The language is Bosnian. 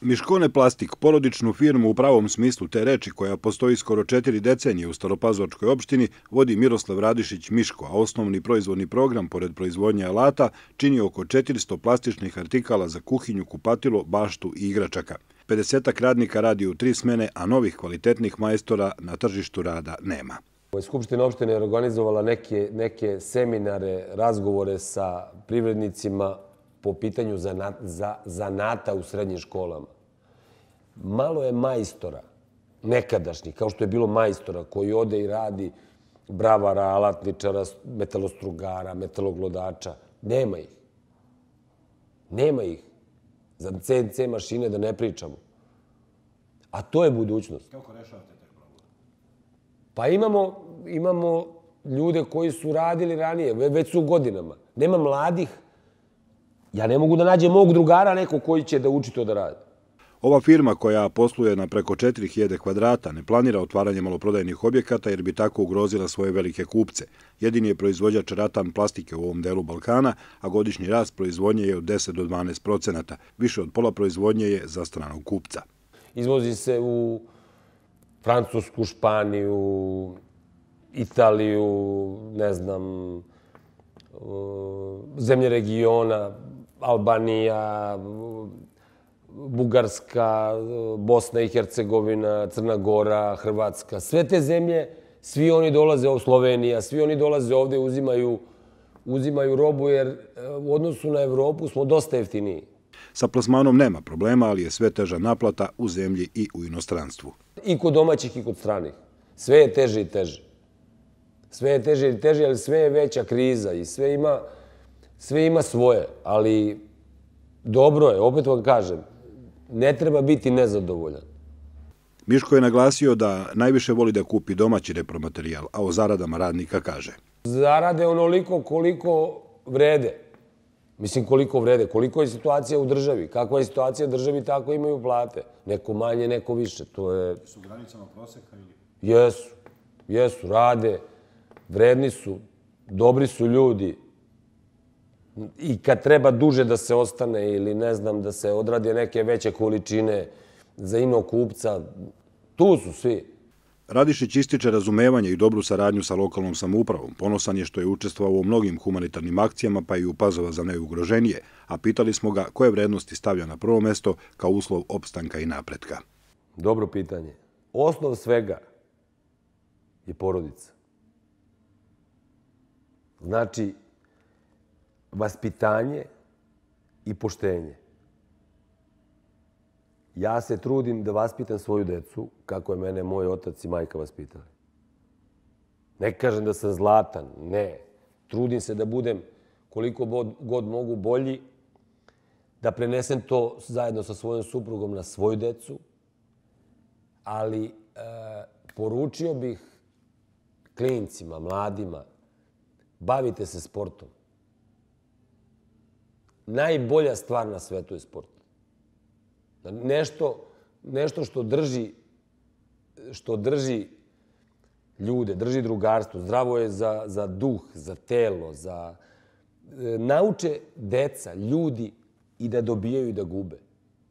Miškone Plastik, porodičnu firmu u pravom smislu te reči koja postoji skoro četiri decenije u Staropazovačkoj opštini, vodi Miroslav Radišić Miško, a osnovni proizvodni program, pored proizvodnje alata, čini oko 400 plastičnih artikala za kuhinju, kupatilo, baštu i igračaka. 50 radnika radi u tri smene, a novih kvalitetnih majstora na tržištu rada nema. Ovaj Skupština opštine je organizovala neke, neke seminare, razgovore sa privrednicima po pitanju zanata u srednjim školama. Malo je majstora, nekadašnjih, kao što je bilo majstora, koji ode i radi bravara, alatničara, metalostrugara, metaloglodača. Nema ih. Nema ih. Za CNC mašine da ne pričamo. A to je budućnost. Kako rešavate te probleme? Pa imamo, imamo ljude koji su radili ranije, već su godinama. Nema mladih Ja ne mogu da nađem mog drugara neko koji će da uči to da radi. Ova firma koja posluje na preko 4000 kvadrata ne planira otvaranje maloprodajnih objekata jer bi tako ugrozila svoje velike kupce. Jedini je proizvođač ratan plastike u ovom delu Balkana, a godišnji rast proizvodnje je od 10 do 12 procenata. Više od pola proizvodnje je za stranog kupca. Izvozi se u Francusku, Španiju, Italiju, ne znam, zemlje regiona, Albanija, Bugarska, Bosna i Hercegovina, Crna Gora, Hrvatska. Sve te zemlje, svi oni dolaze u Slovenija, svi oni dolaze ovde, uzimaju, uzimaju robu, jer e, u odnosu na Evropu smo dosta jeftiniji. Sa plasmanom nema problema, ali je sve teža naplata u zemlji i u inostranstvu. I kod domaćih i kod stranih. Sve je teže i teže. Sve je teže i teže, ali sve je veća kriza i sve ima sve ima svoje, ali dobro je, opet vam kažem, ne treba biti nezadovoljan. Miško je naglasio da najviše voli da kupi domaći repromaterijal, a o zaradama radnika kaže. Zarade onoliko koliko vrede. Mislim, koliko vrede, koliko je situacija u državi. Kakva je situacija u državi, tako imaju plate. Neko manje, neko više. To je... Su granicama proseka ili? Jesu. Jesu, rade. Vredni su. Dobri su ljudi i kad treba duže da se ostane ili ne znam da se odradi neke veće količine za ino kupca, tu su svi. Radišić ističe razumevanje i dobru saradnju sa lokalnom samoupravom. Ponosan je što je učestvao u mnogim humanitarnim akcijama pa i upazova za neugroženije, a pitali smo ga koje vrednosti stavlja na prvo mesto kao uslov opstanka i napretka. Dobro pitanje. Osnov svega je porodica. Znači, vaspitanje i poštenje. Ja se trudim da vaspitam svoju decu kako je mene moj otac i majka vaspitali. Ne kažem da sam zlatan, ne. Trudim se da budem koliko god mogu bolji, da prenesem to zajedno sa svojom suprugom na svoju decu, ali e, poručio bih klincima, mladima, bavite se sportom najbolja stvar na svetu je sport. Nešto, nešto što drži što drži ljude, drži drugarstvo, zdravo je za, za duh, za telo, za... E, nauče deca, ljudi i da dobijaju i da gube.